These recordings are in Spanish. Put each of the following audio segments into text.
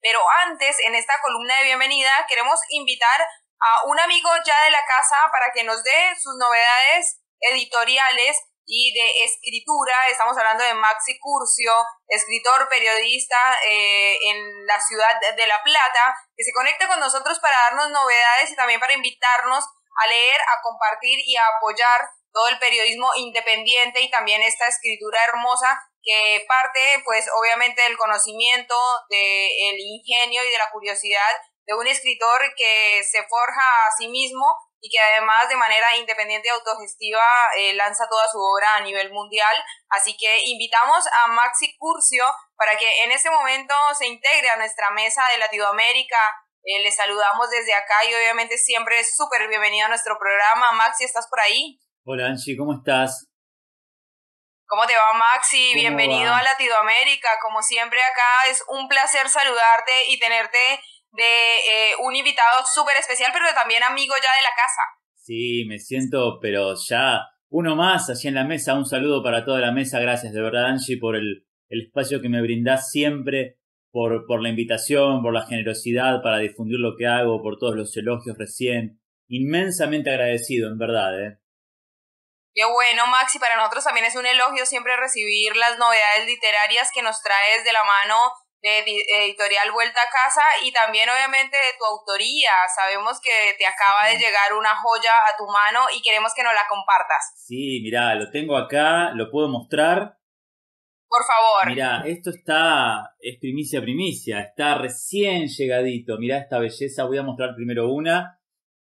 Pero antes, en esta columna de bienvenida, queremos invitar a un amigo ya de la casa para que nos dé sus novedades editoriales y de escritura. Estamos hablando de Maxi Curcio, escritor, periodista eh, en la ciudad de La Plata, que se conecta con nosotros para darnos novedades y también para invitarnos a leer, a compartir y a apoyar todo el periodismo independiente y también esta escritura hermosa que parte pues obviamente del conocimiento, del ingenio y de la curiosidad de un escritor que se forja a sí mismo y que además de manera independiente y autogestiva eh, lanza toda su obra a nivel mundial. Así que invitamos a Maxi Curcio para que en este momento se integre a nuestra mesa de Latinoamérica. Eh, le saludamos desde acá y obviamente siempre es súper bienvenido a nuestro programa. Maxi, ¿estás por ahí? Hola Angie, ¿cómo estás? ¿Cómo te va Maxi? Bienvenido a Latinoamérica. Como siempre acá es un placer saludarte y tenerte de eh, un invitado súper especial, pero también amigo ya de la casa. Sí, me siento, pero ya uno más allí en la mesa. Un saludo para toda la mesa. Gracias de verdad, Angie, por el, el espacio que me brindás siempre, por, por la invitación, por la generosidad para difundir lo que hago, por todos los elogios recién. Inmensamente agradecido, en verdad. ¿eh? Qué bueno, Maxi. Para nosotros también es un elogio siempre recibir las novedades literarias que nos traes de la mano de Editorial Vuelta a Casa y también obviamente de tu autoría. Sabemos que te acaba de llegar una joya a tu mano y queremos que nos la compartas. Sí, mira, lo tengo acá, lo puedo mostrar. Por favor. Mira, esto está, es primicia primicia, está recién llegadito. Mira esta belleza, voy a mostrar primero una.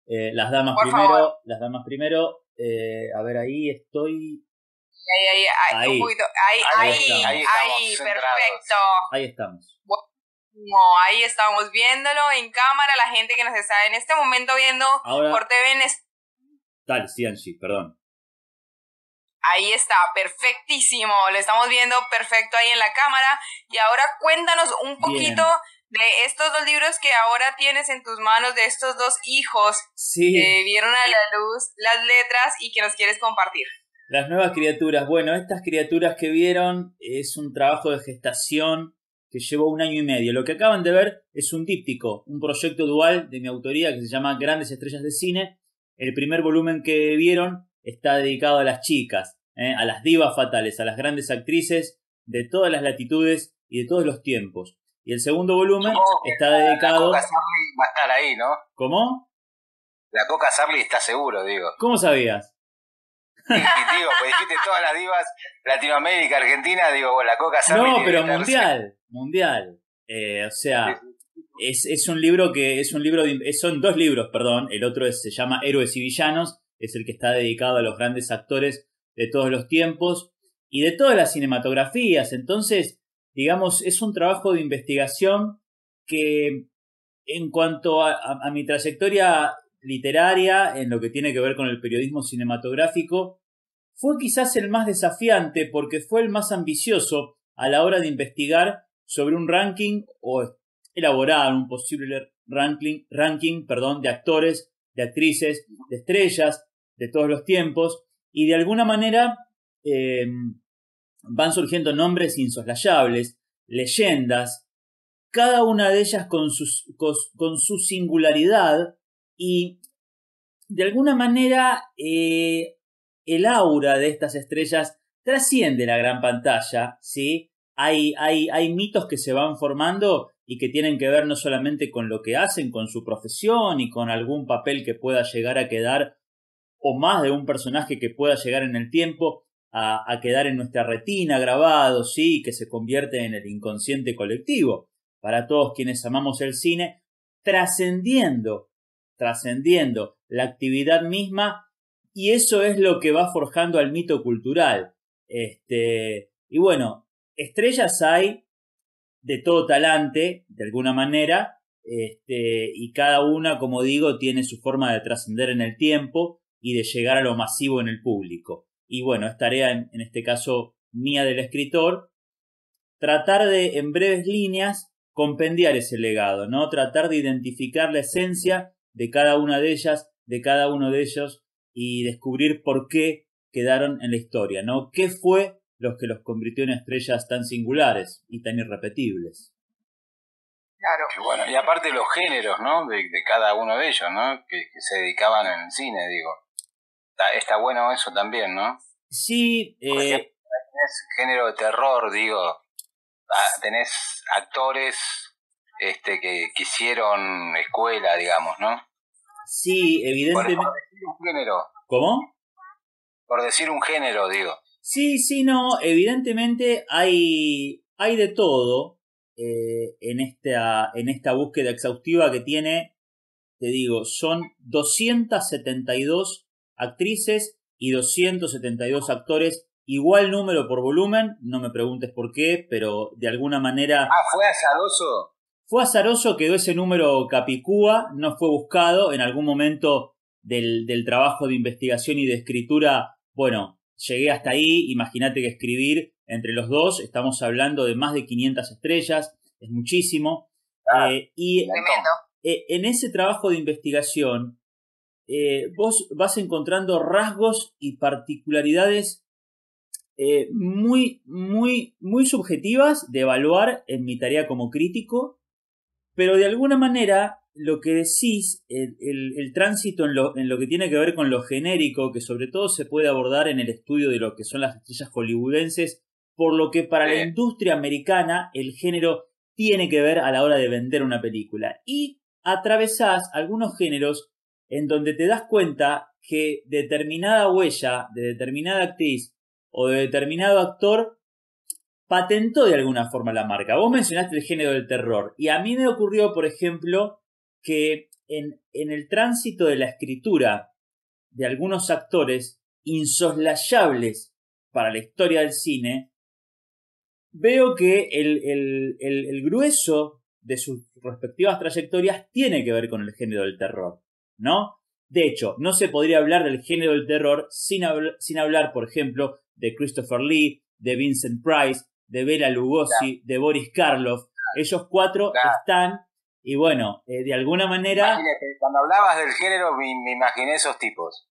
Eh, las damas primero, las damas primero. Eh, a ver, ahí estoy Ahí, ahí, ahí, ahí, un poquito, ahí, ahí, ahí, ahí perfecto. Ahí estamos. Bueno, ahí estamos viéndolo en cámara, la gente que nos está en este momento viendo por TV en Dale, sí, Angie, perdón. Ahí está, perfectísimo. Lo estamos viendo perfecto ahí en la cámara. Y ahora cuéntanos un poquito de estos dos libros que ahora tienes en tus manos, de estos dos hijos que vieron a la luz las letras y que nos quieres compartir. Las nuevas criaturas. Bueno, estas criaturas que vieron es un trabajo de gestación que llevó un año y medio. Lo que acaban de ver es un díptico, un proyecto dual de mi autoría que se llama Grandes Estrellas de Cine. El primer volumen que vieron está dedicado a las chicas, ¿eh? a las divas fatales, a las grandes actrices de todas las latitudes y de todos los tiempos. Y el segundo volumen está dedicado... La Coca Sarli va a estar ahí, ¿no? ¿Cómo? La Coca Sarli está seguro, digo. ¿Cómo sabías? digo, pues dijiste todas las divas, Latinoamérica, Argentina, digo, la coca No, pero mundial, mundial. Eh, o sea, es, es, un libro que es un libro, de, son dos libros, perdón. El otro se llama Héroes y Villanos, es el que está dedicado a los grandes actores de todos los tiempos y de todas las cinematografías. Entonces, digamos, es un trabajo de investigación que en cuanto a mi trayectoria literaria, en lo que tiene que ver con el periodismo cinematográfico, fue quizás el más desafiante porque fue el más ambicioso a la hora de investigar sobre un ranking o elaborar un posible ranking, ranking perdón, de actores, de actrices, de estrellas de todos los tiempos y de alguna manera em, van surgiendo nombres insoslayables, leyendas, cada una de ellas con, con su singularidad y de alguna manera eh, el aura de estas estrellas trasciende la gran pantalla, ¿sí? Hay, hay, hay mitos que se van formando y que tienen que ver no solamente con lo que hacen, con su profesión y con algún papel que pueda llegar a quedar, o más de un personaje que pueda llegar en el tiempo a, quedar en nuestra retina grabado, sí, que se convierte en el inconsciente colectivo para todos quienes amamos el cine, trascendiendo trascendiendo la actividad misma y eso es lo que va forjando al mito cultural. Este, y bueno, estrellas hay de todo talante, de alguna manera, este, y cada una, como digo, tiene su forma de trascender en el tiempo y de llegar a lo masivo en el público. Y bueno, es tarea, en, en este caso mía del escritor, tratar de, en breves líneas, compendiar ese legado, ¿no? Tratar de identificar la esencia de cada una de ellas, de cada uno de ellos y descubrir por qué quedaron en la historia, ¿no? ¿Qué fue lo que los convirtió en estrellas tan singulares y tan irrepetibles? Claro. bueno, y aparte los géneros, ¿no? De, cada uno de ellos, ¿no? Que, se dedicaban en el cine, digo. Está, bueno eso también, ¿no? Sí. Eh... tenés género de terror, digo. Ah, tenés actores este que, quisieron escuela, digamos, ¿no? Sí, evidentemente. Por, decir un género. ¿Cómo? Por decir un género, digo. Sí, sí, no. Evidentemente hay, hay de todo eh, en, esta, en esta búsqueda exhaustiva que tiene. Te digo, son 272 actrices y 272 actores. Igual número por volumen, no me preguntes por qué, pero de alguna manera. Ah, fue azaroso. Fue azaroso, quedó ese número capicúa, no fue buscado. En algún momento del, del trabajo de investigación y de escritura, bueno, llegué hasta ahí. Imagínate que escribir entre los dos, estamos hablando de más de 500 estrellas, es muchísimo. Ah, eh, y eh, en ese trabajo de investigación, eh, vos vas encontrando rasgos y particularidades muy, muy, muy subjetivas de evaluar en mi tarea como crítico pero de alguna manera, lo que decís, el, el, tránsito en lo, en lo, que tiene que ver con lo genérico, que sobre todo se puede abordar en el estudio de lo que son las estrellas hollywoodenses, por lo que para la industria americana el género tiene que ver a la hora de vender una película. Y atravesás algunos géneros en donde te das cuenta que determinada huella de determinada actriz o de determinado actor patentó de alguna forma la marca. Vos mencionaste el género del terror y a mí me ocurrió, por ejemplo, que en, el tránsito de la escritura de algunos actores insoslayables para la historia del cine, veo que el, el, grueso de sus respectivas trayectorias tiene que ver con el género del terror, ¿no? De hecho, no se podría hablar del género del terror sin, sin hablar, por ejemplo, de Christopher Lee, de Vincent Price, de Bela Lugosi, de Boris Karloff. Ellos cuatro están, y bueno, eh, de alguna manera... cuando hablabas del género me, imaginé esos tipos.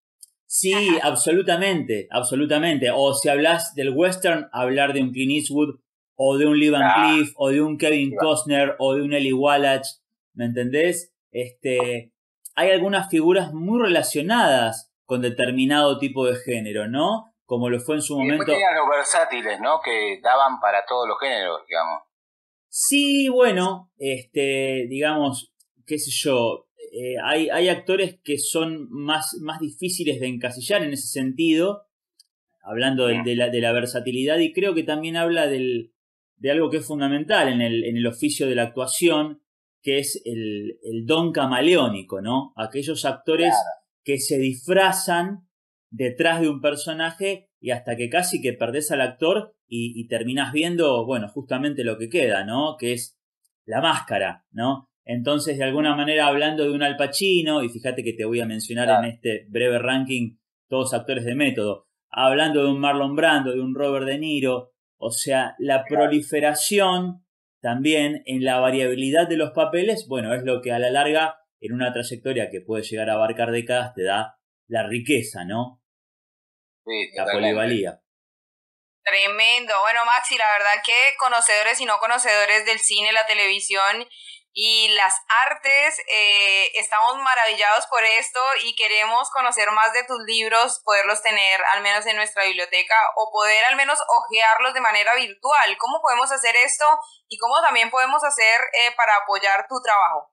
Sí, absolutamente, absolutamente. O si hablas del western, hablar de un Clint Eastwood, o de un Lee Van Cleef, o de un Kevin Costner, o de un Eli Wallach, ¿me entendés? Este, hay algunas figuras muy relacionadas con determinado tipo de género, ¿no? como lo fue en su momento. Y tenían los versátiles, ¿no? Que daban para todos los géneros, digamos. Sí, bueno, este, digamos, qué sé yo, eh, hay, hay, actores que son más, más difíciles de encasillar en ese sentido, hablando de, la, de la, versatilidad, y creo que también habla del, de algo que es fundamental en el, en el oficio de la actuación, que es el, el don camaleónico, ¿no? Aquellos actores que se disfrazan detrás de un personaje y hasta que casi que perdés al actor y, y terminás viendo, bueno, justamente lo que queda, ¿no? Que es la máscara, ¿no? Entonces, de alguna manera, hablando de un Al Pacino, y fíjate que te voy a mencionar en este breve ranking todos actores de método, hablando de un Marlon Brando, de un Robert De Niro, o sea, la proliferación también en la variabilidad de los papeles, bueno, es lo que a la larga, en una trayectoria que puede llegar a abarcar décadas, te da la riqueza, ¿no? la polivalía. Tremendo. Bueno, Maxi, la verdad que conocedores y no conocedores del cine, la televisión y las artes, eh, estamos maravillados por esto y queremos conocer más de tus libros, poderlos tener al menos en nuestra biblioteca o poder al menos hojearlos de manera virtual. ¿Cómo podemos hacer esto y cómo también podemos hacer eh, para apoyar tu trabajo?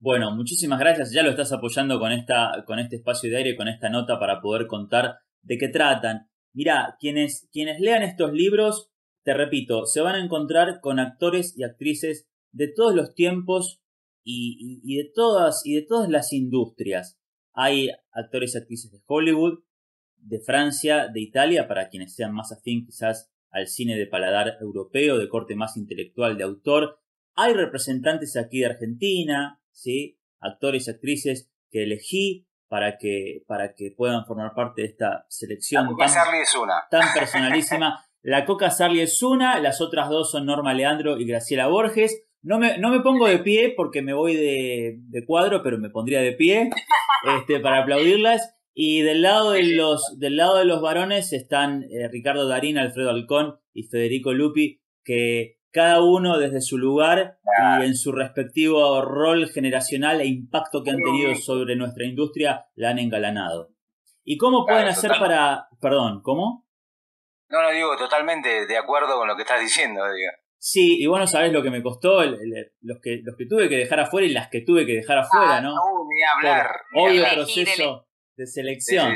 Bueno, muchísimas gracias. Ya lo estás apoyando con, esta, con este espacio de aire, con esta nota para poder contar de qué tratan. Mira, quienes, quienes lean estos libros, te repito, se van a encontrar con actores y actrices de todos los tiempos y, y, de, todas, y de todas las industrias. Hay actores y actrices de Hollywood, de Francia, de Italia, para quienes sean más afín quizás al cine de paladar europeo, de corte más intelectual de autor. Hay representantes aquí de Argentina, ¿sí? actores y actrices que elegí para que, para que puedan formar parte de esta selección. La Coca tan, es una. Tan personalísima. La Coca Sarli es una, las otras dos son Norma Leandro y Graciela Borges. No me, no me pongo de pie porque me voy de, de cuadro, pero me pondría de pie este, para aplaudirlas. Y del lado de los, del lado de los varones están eh, Ricardo Darín, Alfredo Alcón y Federico Lupi, que, cada uno desde su lugar y en su respectivo rol generacional e impacto que han tenido sobre nuestra industria la han engalanado. ¿Y cómo pueden hacer para... Perdón, ¿cómo? No, no digo totalmente de acuerdo con lo que estás diciendo. Digo. Sí, y vos no sabés lo que me costó, los, que, los que tuve que dejar afuera y las que tuve que dejar afuera, ah, ¿no? No, ni hablar. obvio proceso de selección.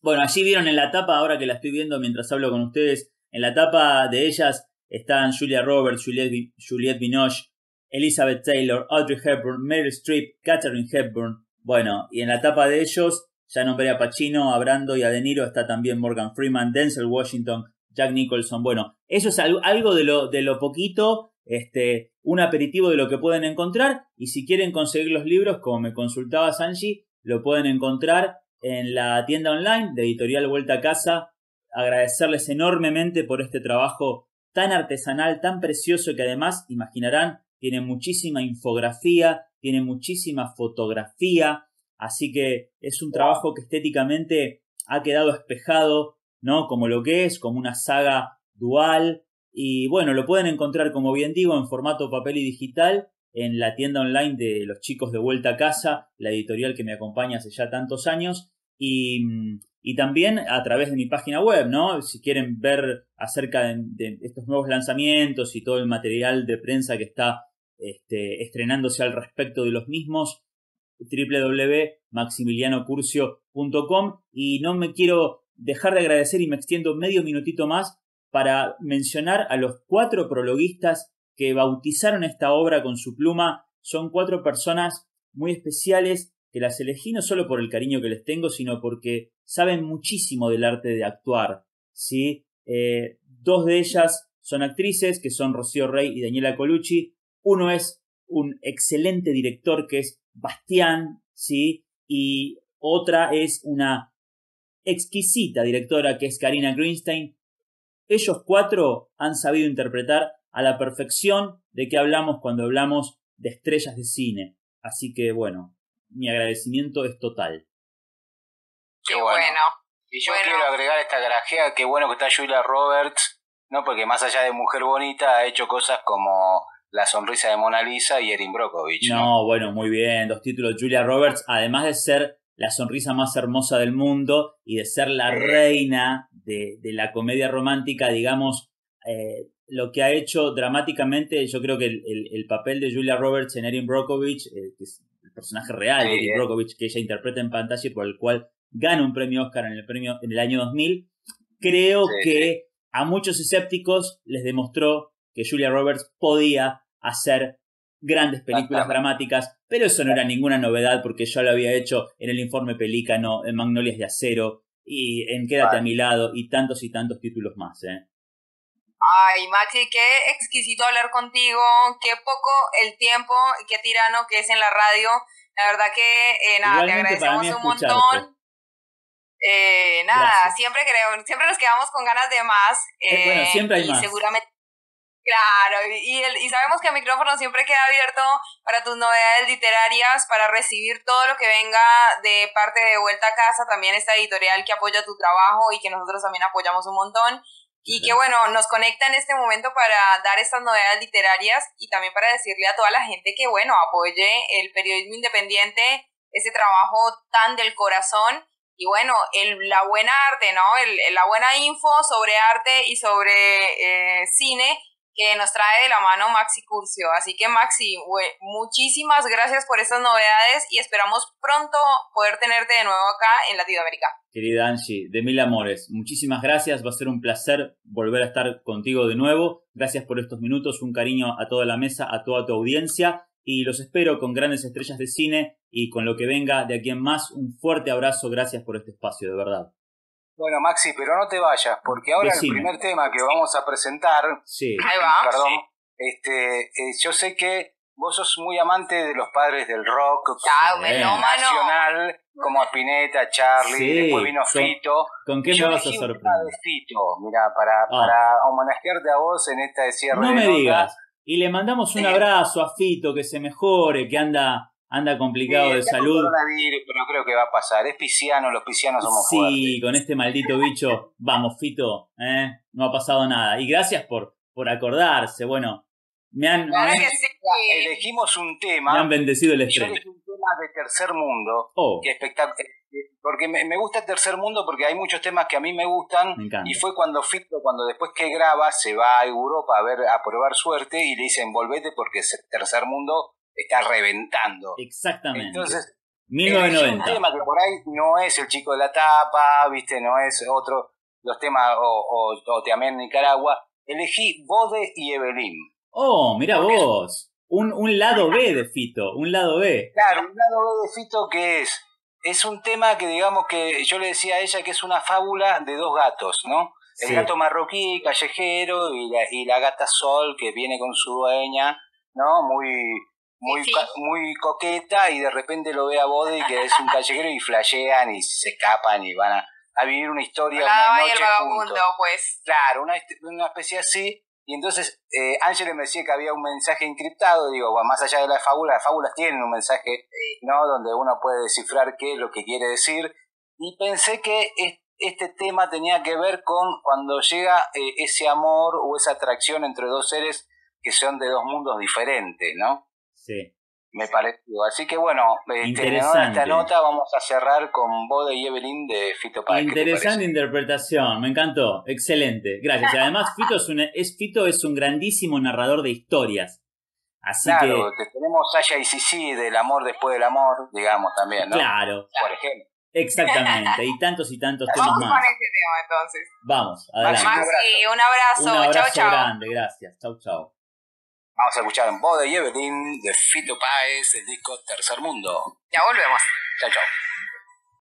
Bueno, allí vieron en la tapa, ahora que la estoy viendo mientras hablo con ustedes, en la tapa de ellas están Julia Roberts, Juliette, Juliette Binoche, Elizabeth Taylor, Audrey Hepburn, Meryl Streep, Katherine Hepburn. Bueno, y en la tapa de ellos, ya nombré a Pacino, a Brando y a De Niro, está también Morgan Freeman, Denzel Washington, Jack Nicholson. Bueno, eso es algo de lo, de lo poquito, este, un aperitivo de lo que pueden encontrar. Y si quieren conseguir los libros, como me consultaba Sanji, lo pueden encontrar en la tienda online de Editorial Vuelta a Casa. Agradecerles enormemente por este trabajo tan artesanal, tan precioso que además, imaginarán, tiene muchísima infografía, tiene muchísima fotografía, así que es un trabajo que estéticamente ha quedado espejado, ¿no? Como lo que es, como una saga dual. Y bueno, lo pueden encontrar, como bien digo, en formato papel y digital en la tienda online de los chicos de Vuelta a Casa, la editorial que me acompaña hace ya tantos años. Y, y también a través de mi página web, ¿no? Si quieren ver acerca de, estos nuevos lanzamientos y todo el material de prensa que está este, estrenándose al respecto de los mismos, www.maximilianocurcio.com y no me quiero dejar de agradecer y me extiendo medio minutito más para mencionar a los cuatro prologuistas que bautizaron esta obra con su pluma. Son cuatro personas muy especiales que las elegí no solo por el cariño que les tengo, sino porque saben muchísimo del arte de actuar. ¿sí? Eh, dos de ellas son actrices, que son Rocío Rey y Daniela Colucci. Uno es un excelente director, que es Bastián, ¿sí? y otra es una exquisita directora, que es Karina Greenstein. Ellos cuatro han sabido interpretar a la perfección de que hablamos cuando hablamos de estrellas de cine. Así que bueno, mi agradecimiento es total. Qué, bueno. Y yo quiero agregar esta garajea, qué bueno que está Julia Roberts, ¿no? Porque más allá de Mujer Bonita, ha hecho cosas como La Sonrisa de Mona Lisa y Erin Brockovich. No, bueno, muy bien. Dos títulos. Julia Roberts, además de ser la sonrisa más hermosa del mundo y de ser la reina de, de, la comedia romántica, digamos, eh, lo que ha hecho dramáticamente, yo creo que el, el, papel de Julia Roberts en Erin Brockovich, eh, que es personaje real de Eddie Brockovich que ella interpreta en pantalla y por el cual gana un premio Oscar en el, premio, en el año 2000, creo que a muchos escépticos les demostró que Julia Roberts podía hacer grandes películas dramáticas, pero eso no era ninguna novedad porque yo lo había hecho en el informe Pelícano, en Magnolias de Acero y en Quédate a mi lado y tantos y tantos títulos más. ¿eh? Ay, Maxi, qué exquisito hablar contigo, qué poco el tiempo y qué tirano que es en la radio. La verdad que, eh, nada, te agradecemos un montón. Eh, nada, siempre creo, siempre nos quedamos con ganas de más. Eh, bueno, siempre hay y más. Seguramente, claro, y, y sabemos que el micrófono siempre queda abierto para tus novedades literarias, para recibir todo lo que venga de parte de Vuelta a Casa, también esta editorial que apoya tu trabajo y que nosotros también apoyamos un montón. Y que bueno, nos conecta en este momento para dar estas novedades literarias y también para decirle a toda la gente que bueno, apoye el periodismo independiente, ese trabajo tan del corazón y bueno, el, la buena arte, ¿no? El, la buena info sobre arte y sobre eh, cine que nos trae de la mano Maxi Curcio. Así que Maxi, muchísimas gracias por estas novedades y esperamos pronto poder tenerte de nuevo acá en Latinoamérica. Querida Angie, de mil amores, muchísimas gracias, va a ser un placer volver a estar contigo de nuevo. Gracias por estos minutos, un cariño a toda la mesa, a toda tu audiencia y los espero con grandes estrellas de cine y con lo que venga de aquí en más. Un fuerte abrazo, gracias por este espacio, de verdad. Bueno, Maxi, pero no te vayas, porque ahora el primer tema que vamos a presentar, sí. perdón, este, eh, yo sé que vos sos muy amante de los padres del rock nacional, como Spinetta, Charlie, después vino Fito. ¿Con qué me vas a sorprender? Fito, mira, para, ah. para homenajearte a vos en esta cierre No me digas. Y le mandamos un abrazo a Fito, que se mejore, que anda anda complicado de salud. pero creo que va a pasar. Es pisciano, los piscianos somos sí, con este maldito bicho, vamos, Fito, ¿eh? no ha pasado nada. Y gracias por, por acordarse. Bueno, me han, elegimos un tema. Me han bendecido el estreno. Yo elegí un tema de tercer mundo. Oh. Que espectacular. Porque me, me, gusta tercer mundo porque hay muchos temas que a mí me gustan. y fue cuando Fito, cuando después que graba, se va a Europa a ver a probar suerte y le dicen volvete porque tercer mundo está reventando. Exactamente. Entonces, 1990. un tema que por ahí no es el chico de la tapa, viste, no es otro, los temas, o, o, también Nicaragua. Elegí Bode y Evelyn. Oh, mira vos. Un, un lado B de Fito, un lado B. Claro, un lado B de Fito que es, es un tema que digamos que yo le decía a ella que es una fábula de dos gatos, ¿no? El gato marroquí, callejero, y la, y la gata Sol que viene con su dueña, ¿no? Muy, muy, muy coqueta y de repente lo ve a Bode que es un callejero y flashean y se escapan y van a, vivir una historia una noche juntos. pues. Claro, una, una especie así. Y entonces eh, me decía que había un mensaje encriptado, digo, bueno, más allá de la fábula, las fábulas tienen un mensaje, ¿no? Donde uno puede descifrar qué es lo que quiere decir. Y pensé que este tema tenía que ver con cuando llega eh, ese amor o esa atracción entre dos seres que son de dos mundos diferentes, ¿no? Sí. Me pareció. Así que bueno, este, esta nota vamos a cerrar con Bode y Evelyn de Fito Páez. Interesante interpretación, me encantó. Excelente. Gracias. Y además Fito es, un, es, Fito es un grandísimo narrador de historias. Así claro, que... tenemos Sasha y Sisi del amor después del amor, digamos también, ¿no? Claro. Por ejemplo. Exactamente, y tantos y tantos temas Vamos más. Con este tema, entonces. Vamos, adelante. Maxi, un abrazo. Un abrazo chau, chau. grande, gracias. Chau, chau. Vamos a escuchar Bode y Evelyn de Fito Páez, el disco Tercer Mundo. Ya volvemos. Chao, chao.